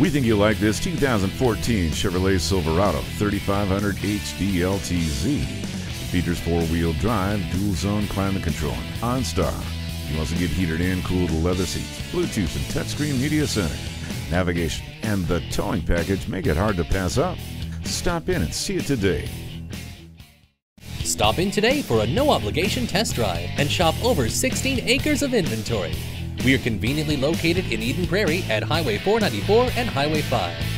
We think you'll like this 2014 Chevrolet Silverado 3500 HD LTZ. Features four-wheel drive, dual-zone climate control, OnStar. You also get heated and cooled leather seats, Bluetooth and touchscreen media center. Navigation and the towing package make it hard to pass up. Stop in and see it today. Stop in today for a no obligation test drive and shop over 16 acres of inventory. We are conveniently located in Eden Prairie at Highway 494 and Highway 5.